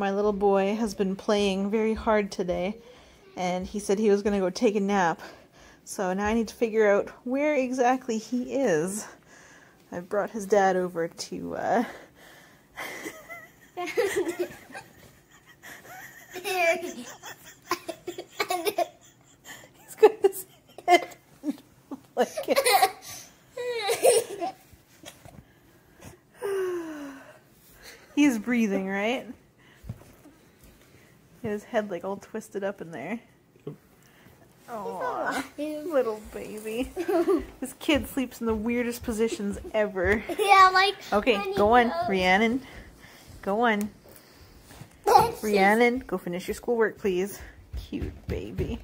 my little boy has been playing very hard today and he said he was going to go take a nap. So now I need to figure out where exactly he is. I brought his dad over to uh He's got his head blanket. He's breathing, right? His head like all twisted up in there. Oh, little baby. this kid sleeps in the weirdest positions ever. Yeah, like. Okay, go on, Rhiannon. Go on. Rhiannon, go finish your schoolwork, please. Cute baby.